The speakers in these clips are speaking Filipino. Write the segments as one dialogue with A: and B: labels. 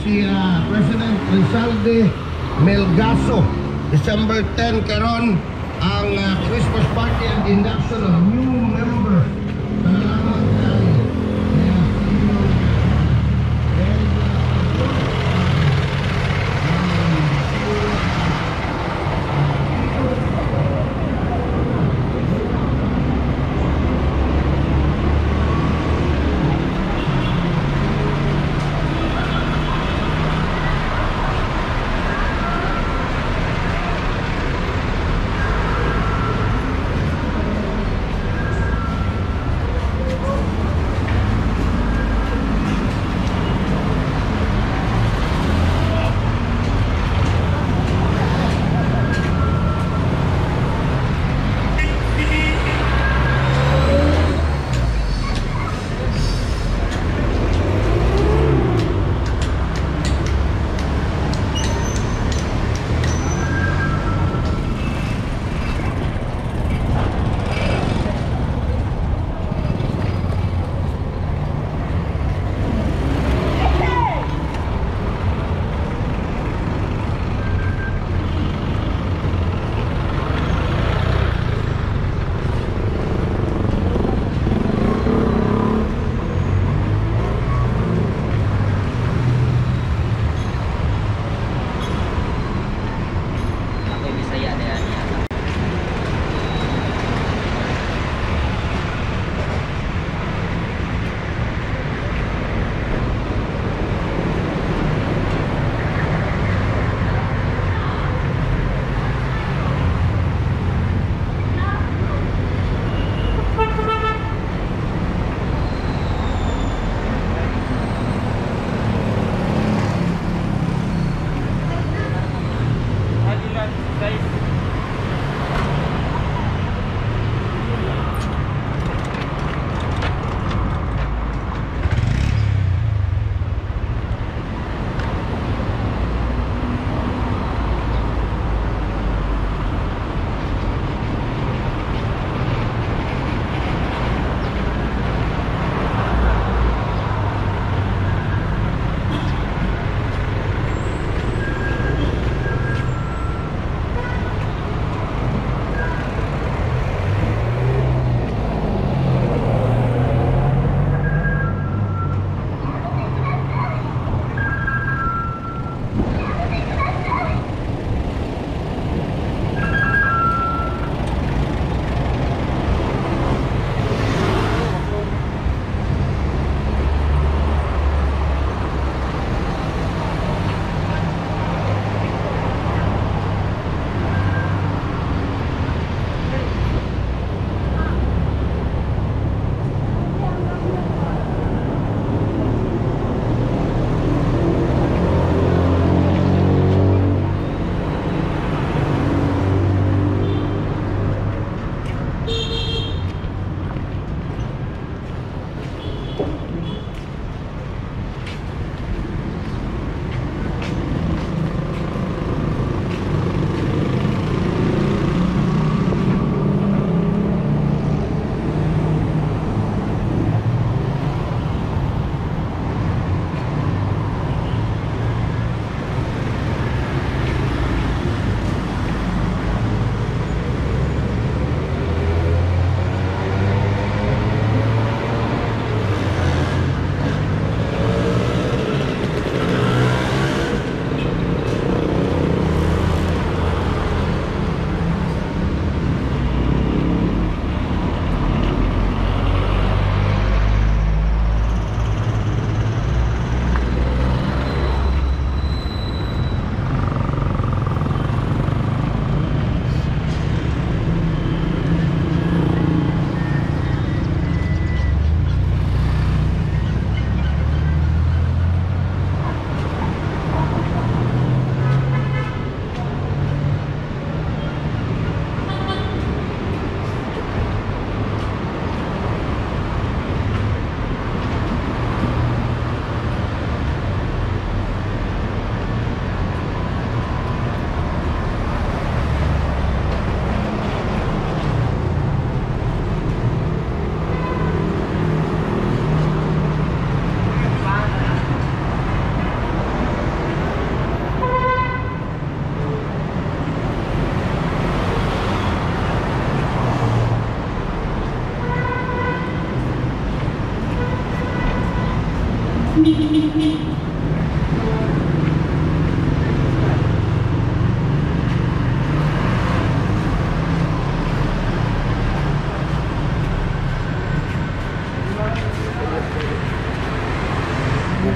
A: uh, si ah, President Rizalde Melgaso. December 10 karon ang ah, Christmas party and induction of new members.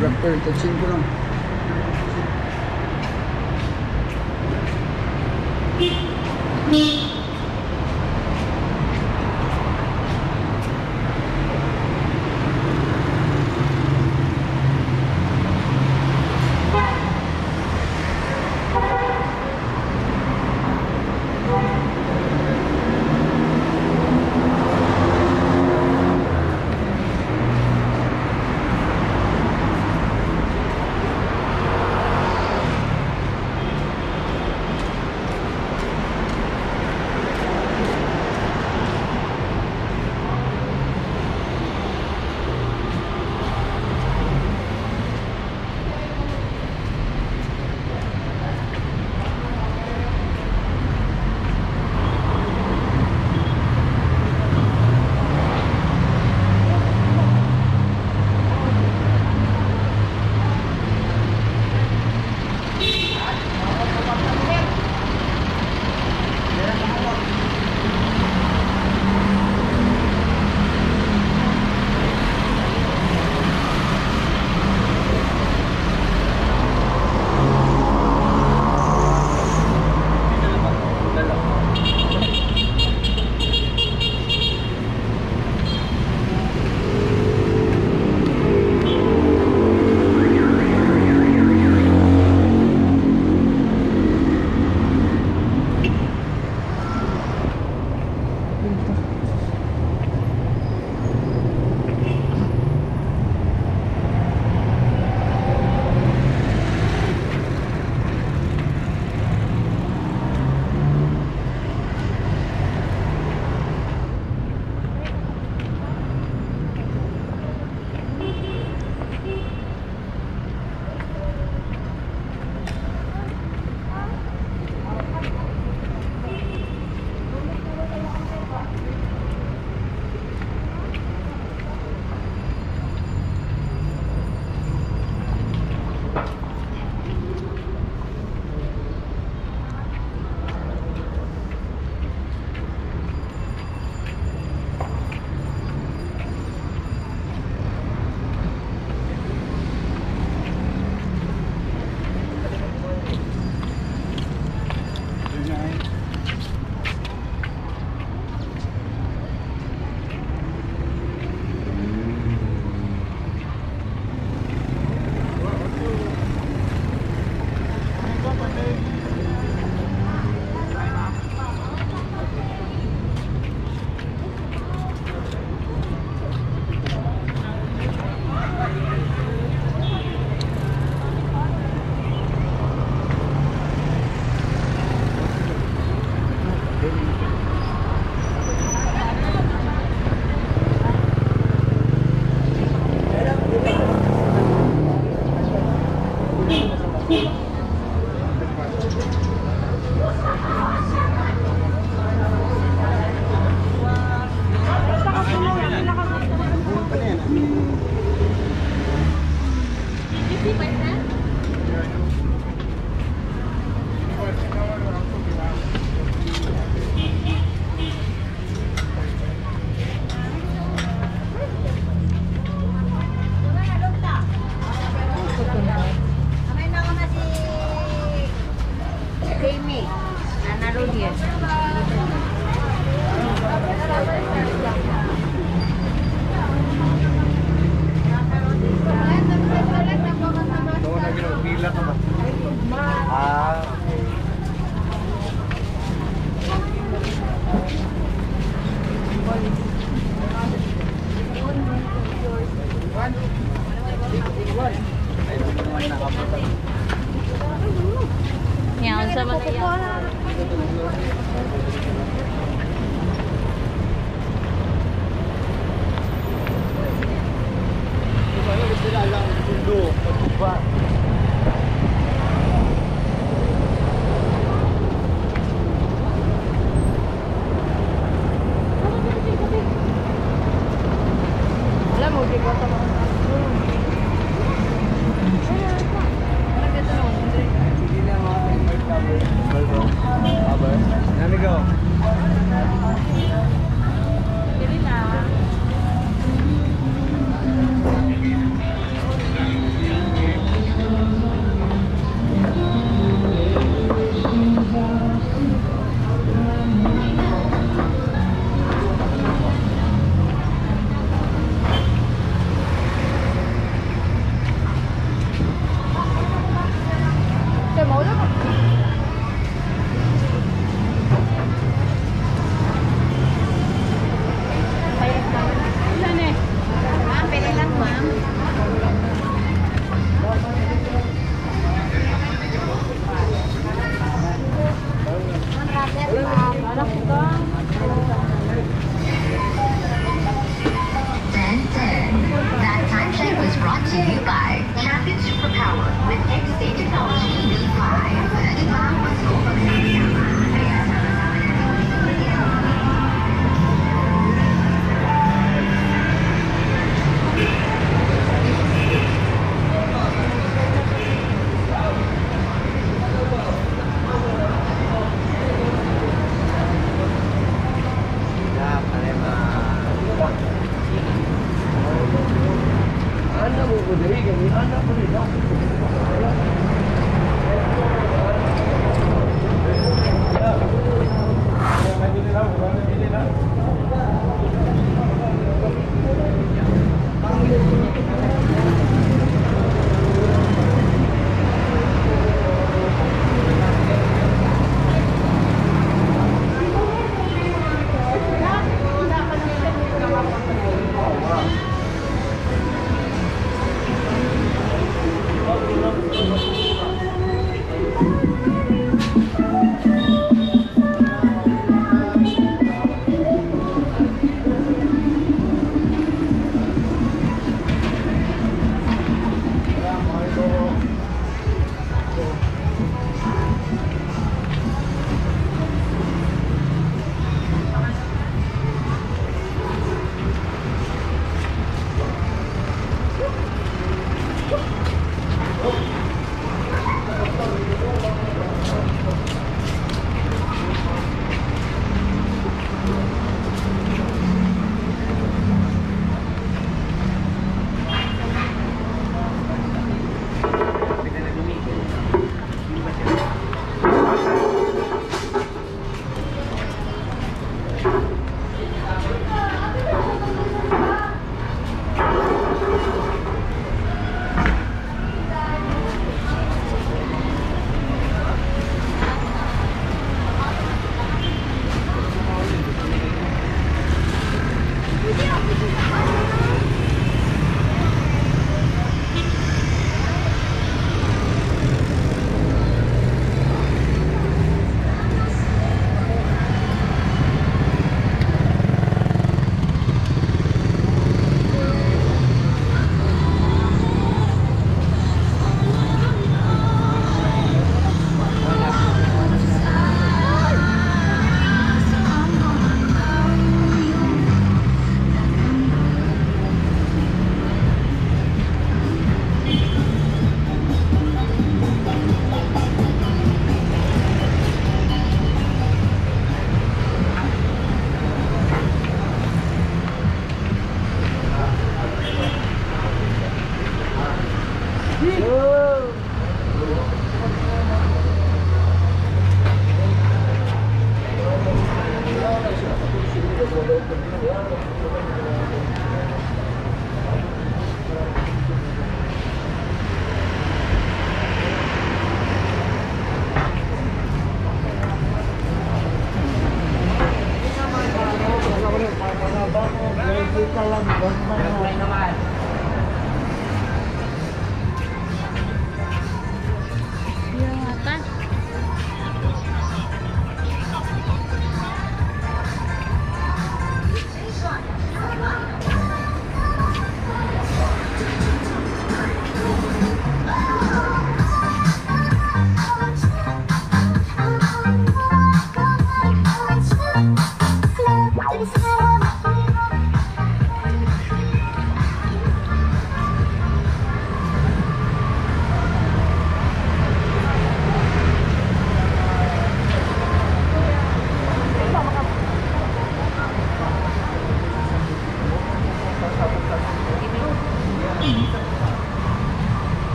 B: Rock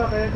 B: ako eh.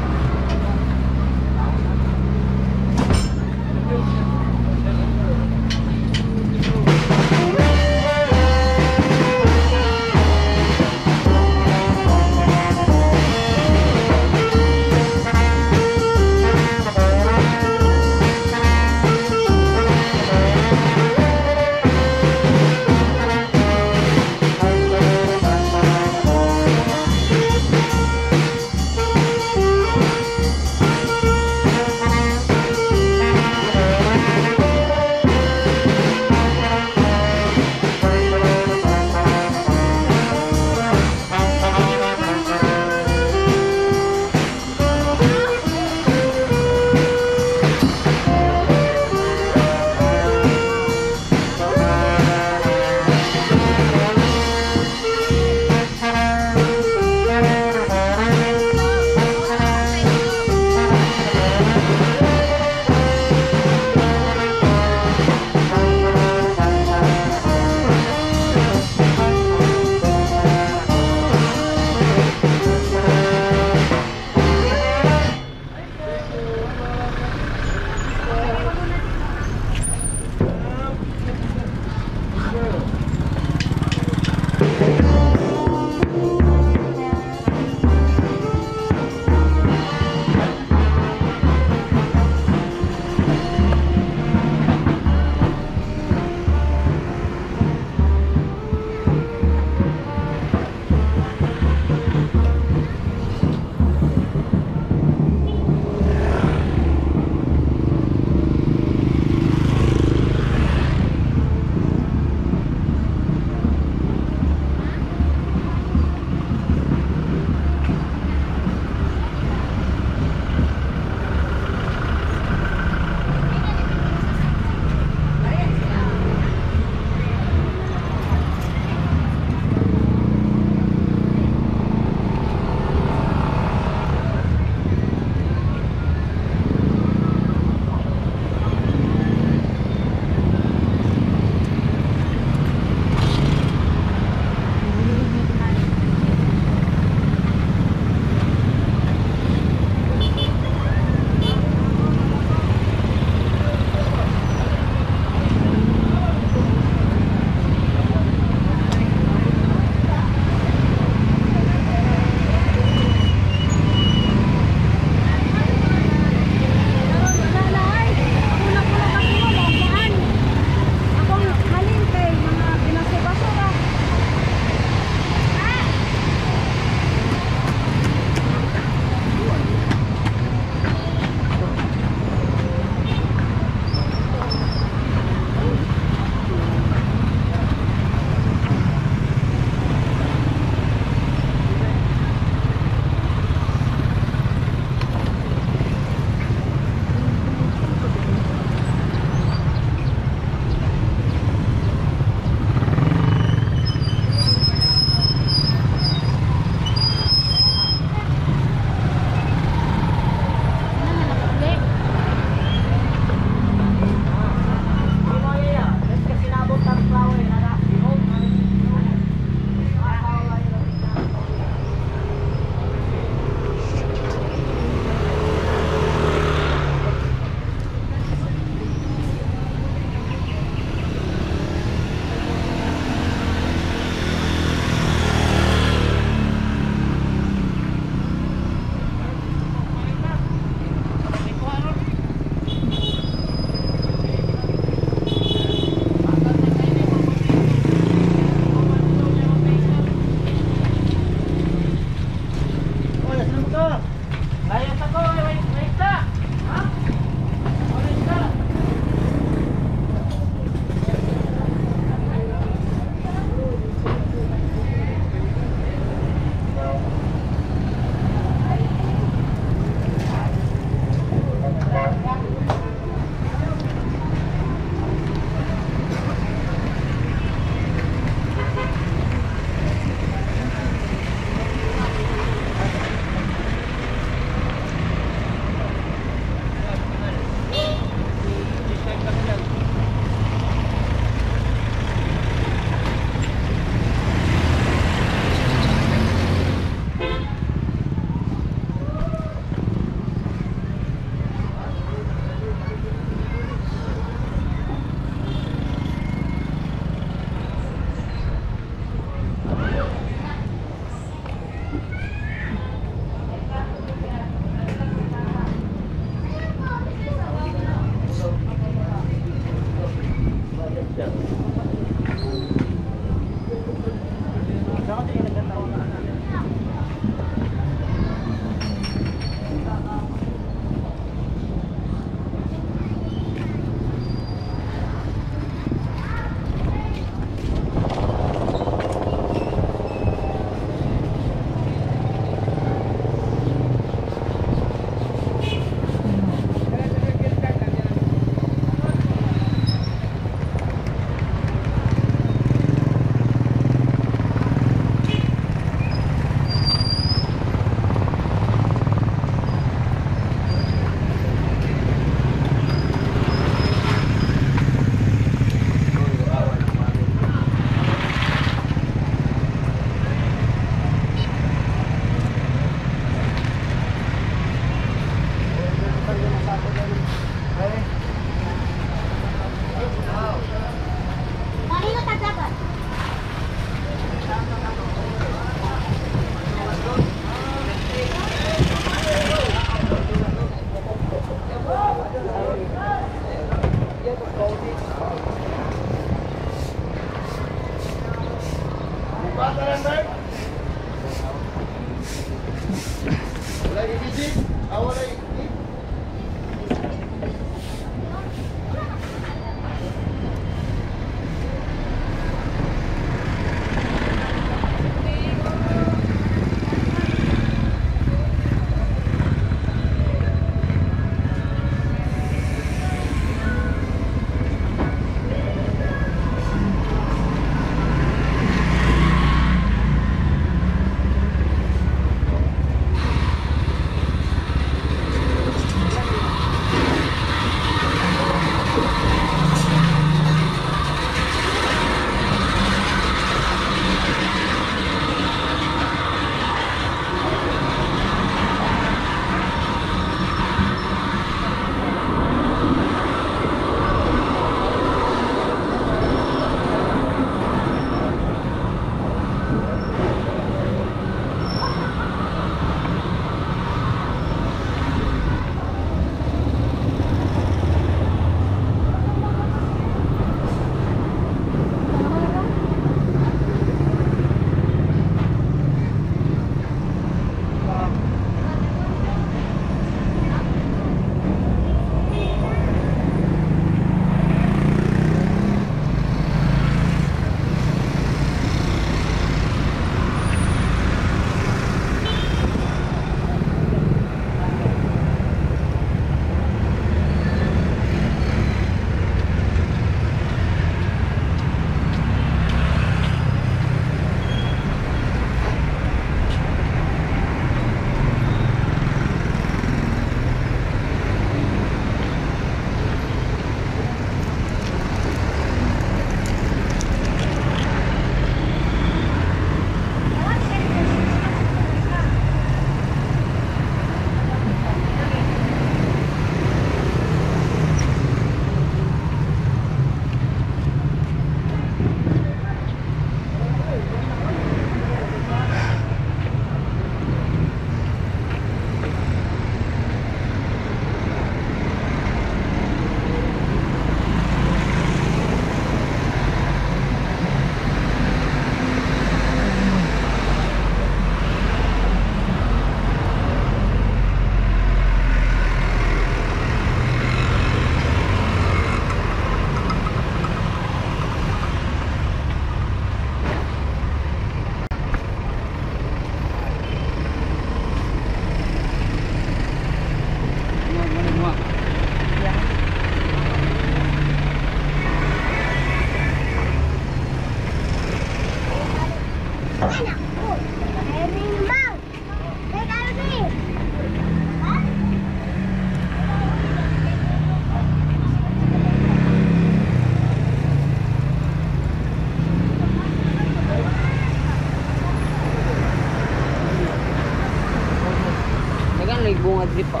B: agrippa